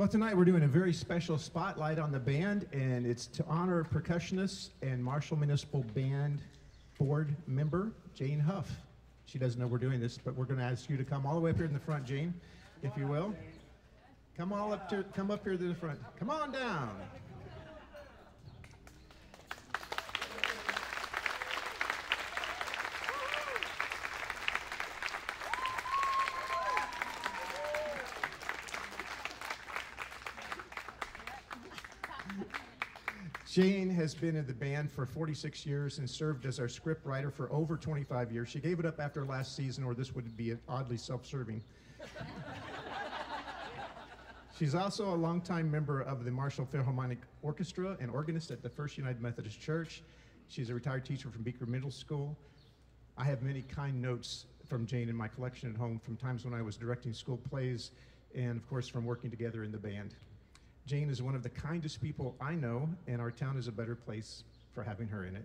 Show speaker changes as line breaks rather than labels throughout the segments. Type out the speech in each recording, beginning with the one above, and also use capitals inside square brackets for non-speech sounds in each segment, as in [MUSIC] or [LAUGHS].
Well, tonight we're doing a very special spotlight on the band, and it's to honor percussionist and Marshall Municipal Band Board member Jane Huff. She doesn't know we're doing this, but we're going to ask you to come all the way up here in the front, Jane, if you will. Come all up to come up here to the front. Come on down. Jane has been in the band for 46 years and served as our script writer for over 25 years. She gave it up after last season, or this would be oddly self serving. [LAUGHS] She's also a longtime member of the Marshall Philharmonic Orchestra and organist at the First United Methodist Church. She's a retired teacher from Bueker Middle School. I have many kind notes from Jane in my collection at home from times when I was directing school plays and, of course, from working together in the band. Jane is one of the kindest people I know, and our town is a better place for having her in it.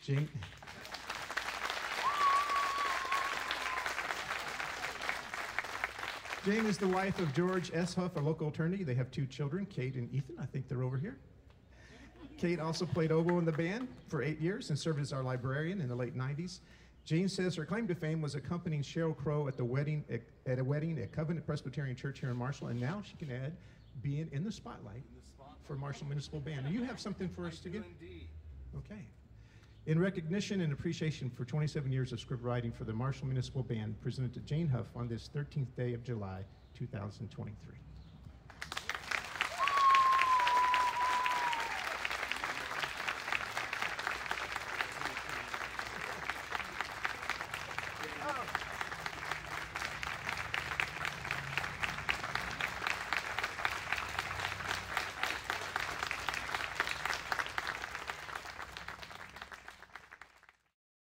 Jane. Jane is the wife of George S. Huff, a local attorney. They have two children, Kate and Ethan. I think they're over here. Kate also played oboe in the band for eight years and served as our librarian in the late 90s. Jane says her claim to fame was accompanying Sheryl Crow at the wedding at, a wedding at Covenant Presbyterian Church here in Marshall, and now she can add being in the spotlight for Marshall Municipal Band. And you have something for us to give? Okay. In recognition and appreciation for 27 years of script writing for the Marshall Municipal Band, presented to Jane Huff on this 13th day of July, 2023.